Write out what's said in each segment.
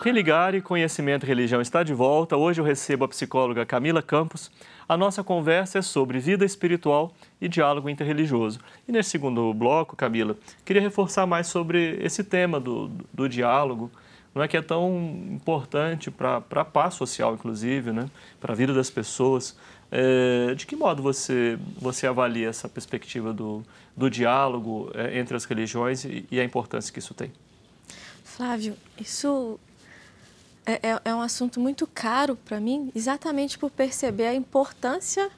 Religare Conhecimento e Religião está de volta. Hoje eu recebo a psicóloga Camila Campos. A nossa conversa é sobre vida espiritual e diálogo interreligioso. E nesse segundo bloco, Camila, queria reforçar mais sobre esse tema do, do diálogo, não é que é tão importante para a paz social, inclusive, né? para a vida das pessoas. É, de que modo você, você avalia essa perspectiva do, do diálogo é, entre as religiões e, e a importância que isso tem? Flávio, isso é, é, é um assunto muito caro para mim, exatamente por perceber a importância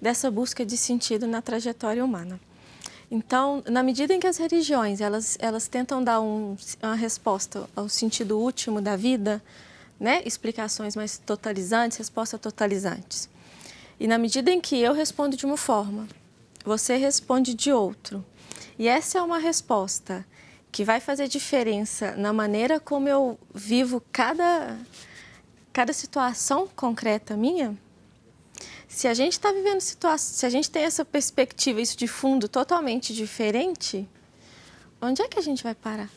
dessa busca de sentido na trajetória humana. Então, na medida em que as religiões elas, elas tentam dar um, uma resposta ao sentido último da vida, né? explicações mais totalizantes, respostas totalizantes. E na medida em que eu respondo de uma forma, você responde de outro, e essa é uma resposta que vai fazer diferença na maneira como eu vivo cada, cada situação concreta minha, se a gente está vivendo situação, se a gente tem essa perspectiva, isso de fundo totalmente diferente, onde é que a gente vai parar?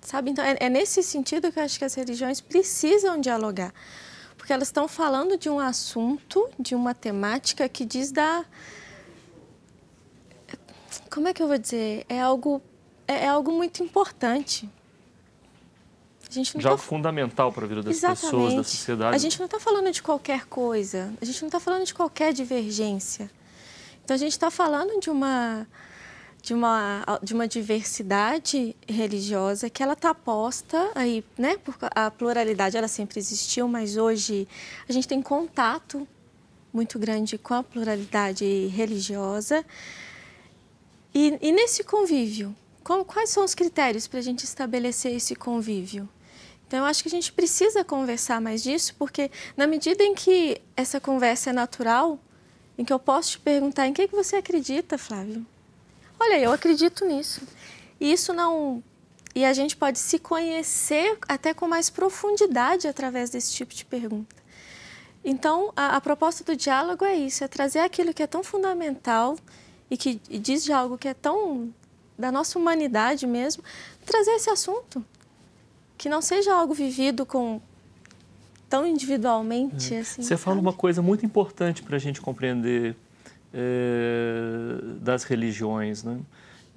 Sabe? Então, é, é nesse sentido que eu acho que as religiões precisam dialogar. Porque elas estão falando de um assunto, de uma temática que diz da. Como é que eu vou dizer? É algo é, é algo muito importante. Já tá... fundamental para a vida das Exatamente. pessoas, da sociedade. A gente não está falando de qualquer coisa, a gente não está falando de qualquer divergência. Então a gente está falando de uma, de uma, de uma diversidade religiosa que ela está posta aí, né? Porque a pluralidade ela sempre existiu, mas hoje a gente tem contato muito grande com a pluralidade religiosa. E, e nesse convívio, quais são os critérios para a gente estabelecer esse convívio? Então, eu acho que a gente precisa conversar mais disso, porque na medida em que essa conversa é natural, em que eu posso te perguntar em que, que você acredita, Flávio? Olha, eu acredito nisso. E isso não. E a gente pode se conhecer até com mais profundidade através desse tipo de pergunta. Então, a, a proposta do diálogo é isso: é trazer aquilo que é tão fundamental e que e diz de algo que é tão da nossa humanidade mesmo, trazer esse assunto. Que não seja algo vivido com tão individualmente. É. Assim, Você sabe? fala uma coisa muito importante para a gente compreender é, das religiões, né?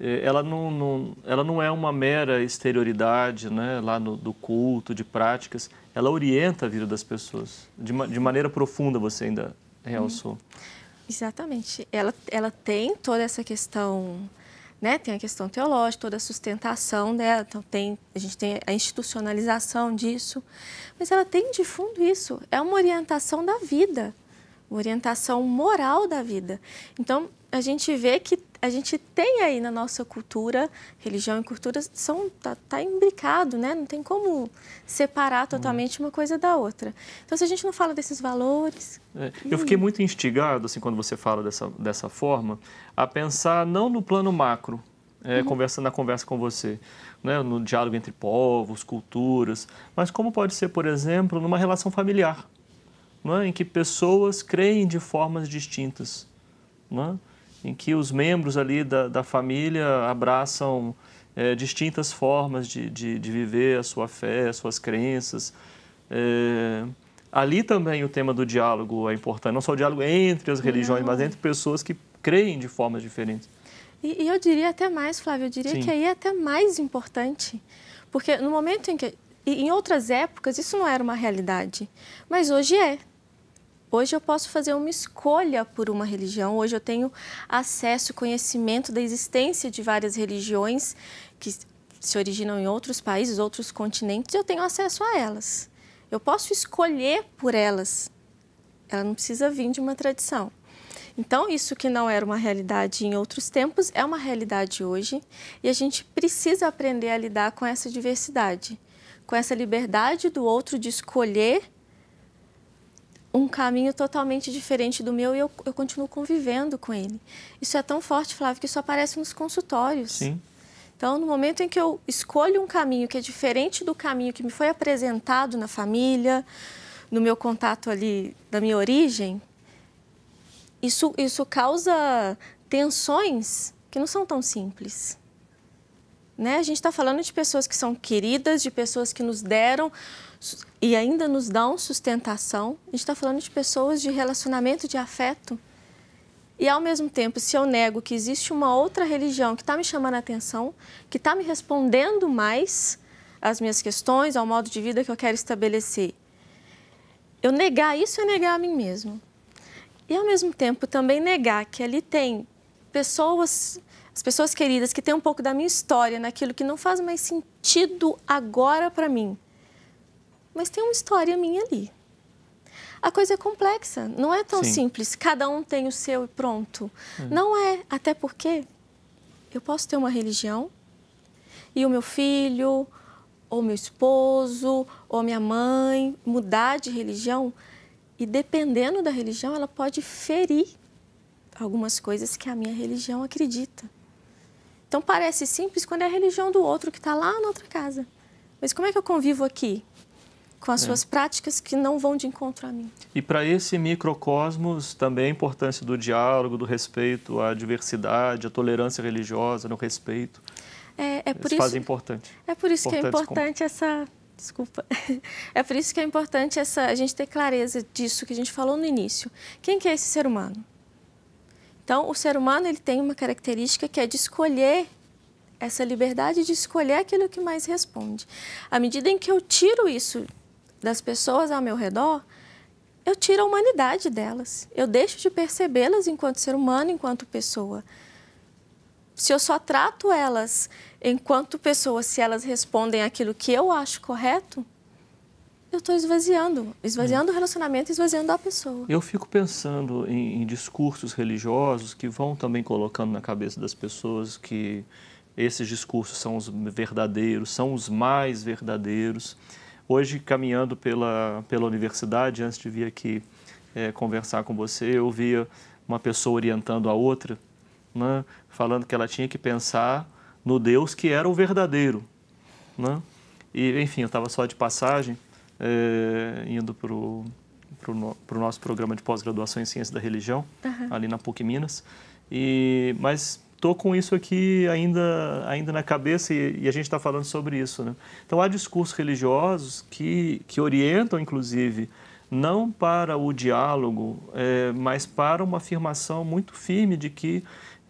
É, ela não, não, ela não é uma mera exterioridade né, lá no, do culto, de práticas, ela orienta a vida das pessoas. De, de maneira profunda você ainda realçou. Hum, exatamente. Ela, ela tem toda essa questão né? Tem a questão teológica, toda a sustentação dela, então tem, a gente tem a institucionalização disso, mas ela tem de fundo isso, é uma orientação da vida, uma orientação moral da vida. Então, a gente vê que a gente tem aí na nossa cultura, religião e cultura são tá, tá imbricado, né? Não tem como separar totalmente uma coisa da outra. Então, se a gente não fala desses valores, é, eu fiquei muito instigado assim quando você fala dessa dessa forma a pensar não no plano macro, é, uhum. conversa na conversa com você, né? No diálogo entre povos, culturas, mas como pode ser, por exemplo, numa relação familiar, é? em que pessoas creem de formas distintas, não é? Em que os membros ali da, da família abraçam é, distintas formas de, de, de, viver a sua fé, as suas crenças. É, ali também o tema do diálogo é importante, não só o diálogo entre as religiões, não. mas entre pessoas que creem de formas diferentes. E, e eu diria até mais, Flávio, eu diria Sim. que aí é até mais importante, porque no momento em que, em outras épocas, isso não era uma realidade, mas hoje é. Hoje eu posso fazer uma escolha por uma religião, hoje eu tenho acesso, conhecimento da existência de várias religiões que se originam em outros países, outros continentes, eu tenho acesso a elas. Eu posso escolher por elas. Ela não precisa vir de uma tradição. Então, isso que não era uma realidade em outros tempos é uma realidade hoje e a gente precisa aprender a lidar com essa diversidade, com essa liberdade do outro de escolher um caminho totalmente diferente do meu e eu, eu continuo convivendo com ele. Isso é tão forte, Flávio, que isso aparece nos consultórios. Sim. Então, no momento em que eu escolho um caminho que é diferente do caminho que me foi apresentado na família, no meu contato ali da minha origem, isso, isso causa tensões que não são tão simples. Né? A gente está falando de pessoas que são queridas, de pessoas que nos deram e ainda nos dão sustentação. A gente está falando de pessoas de relacionamento de afeto. E ao mesmo tempo, se eu nego que existe uma outra religião que está me chamando a atenção, que está me respondendo mais às minhas questões, ao modo de vida que eu quero estabelecer, eu negar isso é negar a mim mesmo. E ao mesmo tempo também negar que ali tem pessoas, as pessoas queridas que têm um pouco da minha história naquilo que não faz mais sentido agora para mim. Mas tem uma história minha ali. A coisa é complexa, não é tão Sim. simples. Cada um tem o seu e pronto. Hum. Não é, até porque eu posso ter uma religião e o meu filho, ou meu esposo, ou minha mãe mudar de religião e dependendo da religião, ela pode ferir algumas coisas que a minha religião acredita. Então parece simples quando é a religião do outro que está lá na outra casa. Mas como é que eu convivo aqui? Com as é. suas práticas que não vão de encontro a mim. E para esse microcosmos também a importância do diálogo, do respeito à diversidade, à tolerância religiosa, no respeito. É, é por isso, faz importante. É por isso que é importante essa. Desculpa. É por isso que é importante essa, a gente ter clareza disso que a gente falou no início. Quem que é esse ser humano? Então, o ser humano ele tem uma característica que é de escolher essa liberdade de escolher aquilo que mais responde. À medida em que eu tiro isso das pessoas ao meu redor, eu tiro a humanidade delas. Eu deixo de percebê-las enquanto ser humano, enquanto pessoa se eu só trato elas enquanto pessoas, se elas respondem aquilo que eu acho correto, eu estou esvaziando, esvaziando o relacionamento, esvaziando a pessoa. Eu fico pensando em, em, discursos religiosos que vão também colocando na cabeça das pessoas que esses discursos são os verdadeiros, são os mais verdadeiros. Hoje, caminhando pela, pela universidade, antes de vir aqui é, conversar com você, eu via uma pessoa orientando a outra né, falando que ela tinha que pensar no Deus que era o verdadeiro. Né? E, enfim, eu estava só de passagem, é, indo para o no, nosso programa de pós-graduação em Ciência da Religião, uhum. ali na PUC Minas. E, mas estou com isso aqui ainda, ainda na cabeça e, e a gente está falando sobre isso. Né? Então, há discursos religiosos que, que orientam, inclusive, não para o diálogo, é, mas para uma afirmação muito firme de que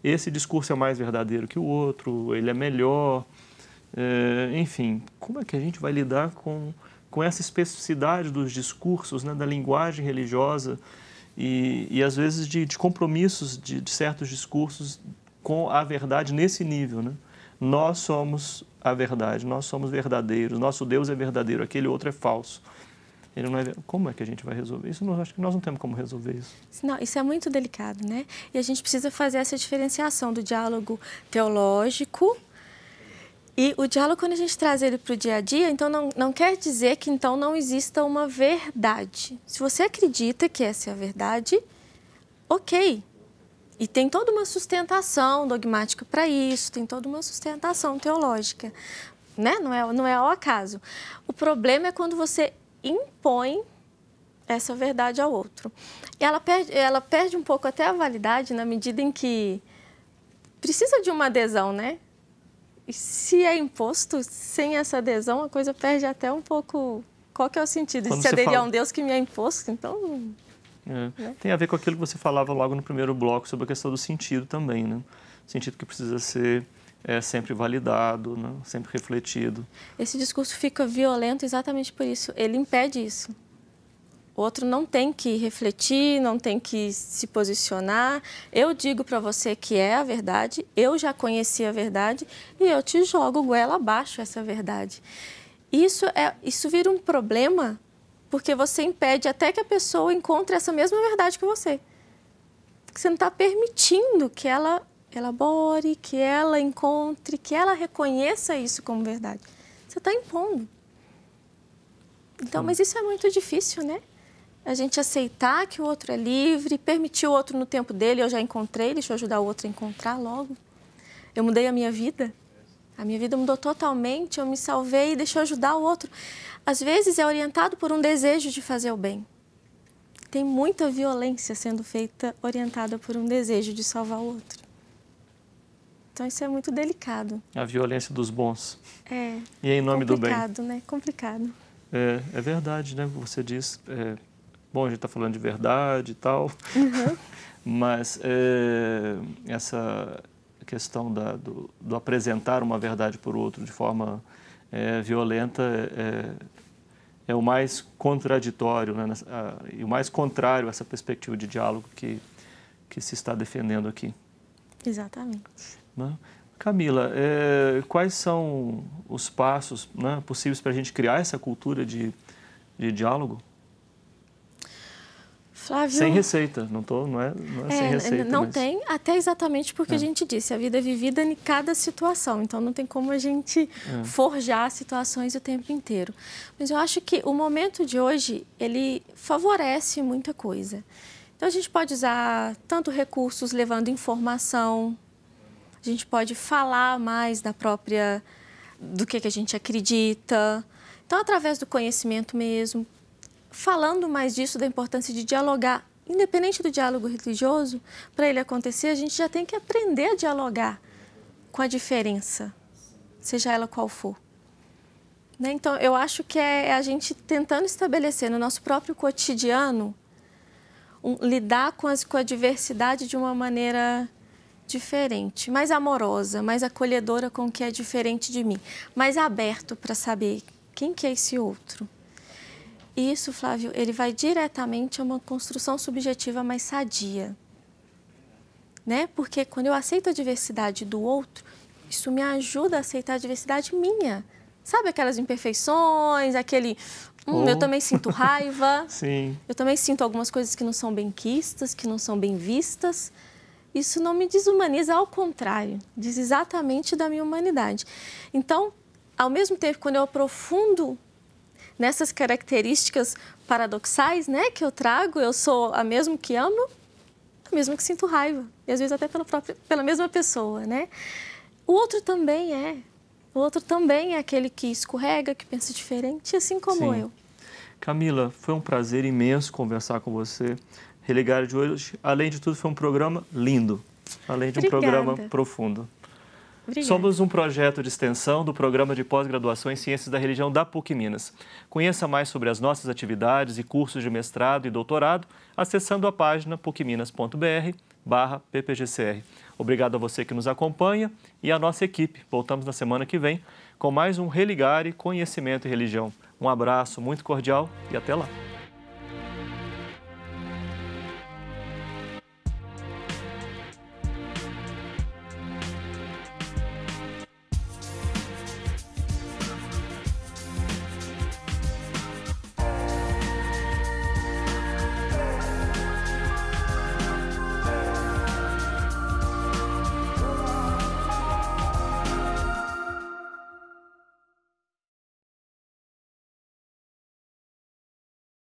esse discurso é mais verdadeiro que o outro, ele é melhor. É, enfim, como é que a gente vai lidar com, com essa especificidade dos discursos, né, da linguagem religiosa e, e às vezes de, de compromissos de, de, certos discursos com a verdade nesse nível? Né? Nós somos a verdade, nós somos verdadeiros, nosso Deus é verdadeiro, aquele outro é falso. Ele não é... Como é que a gente vai resolver isso? Não, acho que nós não temos como resolver isso. Não, isso é muito delicado, né? E a gente precisa fazer essa diferenciação do diálogo teológico e o diálogo, quando a gente traz ele para o dia a dia, então não, não quer dizer que então não exista uma verdade. Se você acredita que essa é a verdade, ok. E tem toda uma sustentação dogmática para isso, tem toda uma sustentação teológica. Né? Não, é, não é ao acaso. O problema é quando você impõe essa verdade ao outro. Ela perde, ela perde um pouco até a validade na medida em que precisa de uma adesão, né? Se é imposto, sem essa adesão, a coisa perde até um pouco. Qual que é o sentido? Quando se aderir fala... a um Deus que me é imposto, então. É. Né? Tem a ver com aquilo que você falava logo no primeiro bloco sobre a questão do sentido também, né? O sentido que precisa ser é sempre validado, né? sempre refletido. Esse discurso fica violento exatamente por isso. Ele impede isso. O outro não tem que refletir, não tem que se posicionar. Eu digo para você que é a verdade, eu já conheci a verdade e eu te jogo goela abaixo essa verdade. Isso, é, isso vira um problema porque você impede até que a pessoa encontre essa mesma verdade que você. Porque você não está permitindo que ela elabore, que ela encontre, que ela reconheça isso como verdade. Você está impondo. Então, mas isso é muito difícil, né? A gente aceitar que o outro é livre, permitir o outro no tempo dele, eu já encontrei, deixa eu ajudar o outro a encontrar logo. Eu mudei a minha vida. A minha vida mudou totalmente, eu me salvei, deixa eu ajudar o outro. Às vezes é orientado por um desejo de fazer o bem. Tem muita violência sendo feita orientada por um desejo de salvar o outro. Então isso é muito delicado. A violência dos bons. É. E em nome do bem. Complicado, né? Complicado. É, é verdade, né? Você diz, é, bom, a gente está falando de verdade e tal, uhum. mas é, essa questão da, do, do, apresentar uma verdade por outro de forma é, violenta é, é, o mais contraditório né? e o mais contrário a essa perspectiva de diálogo que, que se está defendendo aqui. Exatamente. Né? Camila, é, quais são os passos né, possíveis para a gente criar essa cultura de, de diálogo? Flávio... Sem receita, não, tô, não, é, não é, é sem receita. Não mas... tem, até exatamente porque é. a gente disse, a vida é vivida em cada situação, então não tem como a gente é. forjar situações o tempo inteiro. Mas eu acho que o momento de hoje, ele favorece muita coisa. Então a gente pode usar tanto recursos levando informação, a gente pode falar mais da própria do que, que a gente acredita. Então, através do conhecimento mesmo, falando mais disso, da importância de dialogar, independente do diálogo religioso, para ele acontecer, a gente já tem que aprender a dialogar com a diferença, seja ela qual for. Né? Então, eu acho que é a gente tentando estabelecer no nosso próprio cotidiano, um, lidar com, as, com a diversidade de uma maneira diferente, mais amorosa, mais acolhedora com o que é diferente de mim, mais aberto para saber quem que é esse outro. Isso, Flávio, ele vai diretamente a uma construção subjetiva mais sadia. Né? Porque quando eu aceito a diversidade do outro, isso me ajuda a aceitar a diversidade minha. Sabe aquelas imperfeições, aquele. Hum, oh. Eu também sinto raiva. Sim. Eu também sinto algumas coisas que não são bem quistas, que não são bem vistas isso não me desumaniza, ao contrário, diz exatamente da minha humanidade. Então, ao mesmo tempo, quando eu aprofundo nessas características paradoxais né, que eu trago, eu sou a mesma que amo, a mesma que sinto raiva, e às vezes até pela, própria, pela mesma pessoa. Né? O outro também é. O outro também é aquele que escorrega, que pensa diferente, assim como Sim. eu. Camila, foi um prazer imenso conversar com você. Religar de hoje, além de tudo, foi um programa lindo, além de um Obrigada. programa profundo. Obrigada. Somos um projeto de extensão do Programa de Pós-Graduação em Ciências da Religião da PUC Minas. Conheça mais sobre as nossas atividades e cursos de mestrado e doutorado acessando a página pucminas.br barra ppgcr. Obrigado a você que nos acompanha e a nossa equipe. Voltamos na semana que vem com mais um Religare Conhecimento e Religião. Um abraço muito cordial e até lá.